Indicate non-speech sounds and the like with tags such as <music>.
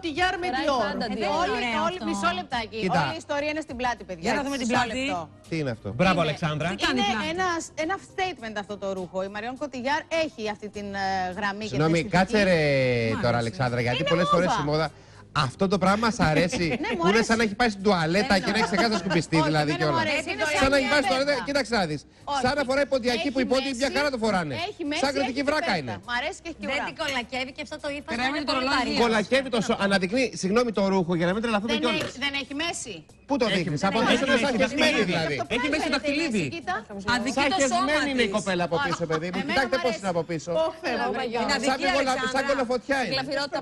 Κωτιγιάρ με Φοράει Dior. πάντα Ε, Dior. δεν είναι Όλοι, ωραίο όλοι, αυτό. μισό λεπτάκι. Κοίτα. Όλη η ιστορία είναι στην πλάτη, παιδιά. Για να δούμε την Μισό πλάτη. λεπτό. Τι είναι αυτό; Μπράβο, Είναι- Αλεξάνδρα. Τι κάνει Είναι πλάτη; ένα, ένα statement αυτό το ρούχο. Η Μαριόν Κωτιγιάρ έχει αυτή την ε, γραμμή και Συγγνώμη, την αισθητική. κάτσε ρε αρέσει. τώρα, Αλεξάνδρα, γιατί Είναι πολλές φορές μόδα. η μόδα. Αυτό το πράγμα σ' αρέσει. <laughs> Ναι, μου που είναι αρέσει. σαν να έχει πάει στην τουαλέτα <laughs> Δεν και να έχει είναι ξεχάσει να σκουπιστεί Όχι, δηλαδή εμένα μου κιόλα. αρέσει, είναι Σαν να έχει μια πάει στην τουαλέτα, πέτα. κοίταξε να δεις. Όχι. Σαν να φοράει ποντιακή που οι Έχει πόντιοι μια μέση- χαρά το φοράνε. Έχει μέση, Σαν κριτική έχει και βράκα πέτα. είναι. Μ' αρέσει και έχει και Δεν ουρά. την κολακεύει και αυτό το ύφασμα Κρέμει είναι το πολύ ρολόι. βαρύ. Κολακεύει τόσο, αναδεικνύει, συγγνώμη το ρούχο για να μην τρελαθούμε Δεν κιόλας. έχει, δεν έχει μέση. Πού το δείχνεις, από έχει πίσω είναι μέση, σαν έχει χεσμένη μέση. δηλαδή. Αυτό Έχει πάλι μέση το φαίνεται η δαχτυλίδι. μέση, κοίτα. Αδική Σαν το σώμα χεσμένη είναι η της. κοπέλα από πίσω, παιδί μου. Εμένα Κοιτάξτε μου πώς αρέσει. είναι από πίσω. Ωχ, Θεέ μου. Είναι Σαν αδική, κολα- Αλεξάνδρα. Σαν κολοφωτιά είναι. Κλαφυρότητα